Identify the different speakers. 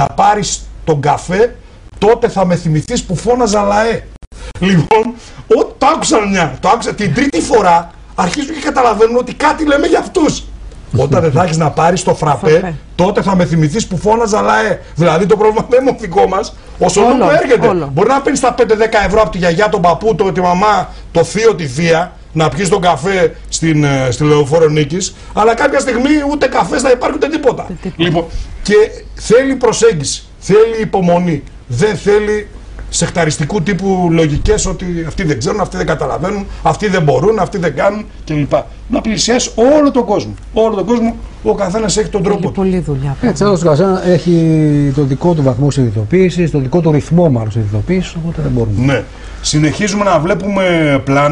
Speaker 1: να πάρεις τον καφέ, τότε θα με θυμηθείς που φώναζα λαέ. Λοιπόν, ό, το άκουσα μια. Το άκουσα την τρίτη φορά αρχίζουν και καταλαβαίνουν ότι κάτι λέμε για αυτούς. Όταν δεν θα έχεις να πάρεις το φραπέ,
Speaker 2: Φραπέ.
Speaker 1: τότε θα με θυμηθείς που φώναζα λαέ. Δηλαδή το πρόβλημα δεν είναι δικό μας. Ο σολό
Speaker 2: Όλο,
Speaker 1: που έρχεται.
Speaker 2: όλο.
Speaker 1: Μπορεί να παίρνεις τα 5-10 ευρώ από τη γιαγιά, τον παππού, το, τη μαμά, το θείο, τη θεία, να πιεις τον καφέ στην, ε, στη λεωφόρο νίκης, αλλά κάποια στιγμή ούτε καφέ θα υπάρχει ούτε τίποτα.
Speaker 2: τίποτα.
Speaker 1: Λοιπόν, και θέλει προσέγγιση, θέλει υπομονή. Δεν θέλει σεχταριστικού τύπου λογικές ότι αυτοί δεν ξέρουν, αυτοί δεν καταλαβαίνουν, αυτοί δεν μπορούν, αυτοί δεν κάνουν κλπ. Να πλησιάσει όλο τον κόσμο. Όλο τον κόσμο, ο καθένας έχει τον τρόπο
Speaker 2: Θέλει
Speaker 1: του.
Speaker 2: πολλή δουλειά.
Speaker 3: Έτσι, ο καθένας έχει το δικό του βαθμό συνειδητοποίησης, το δικό του ρυθμό μάλλον συνειδητοποίησης, οπότε δεν μπορούμε.
Speaker 1: Ναι. Συνεχίζουμε να βλέπουμε πλάνα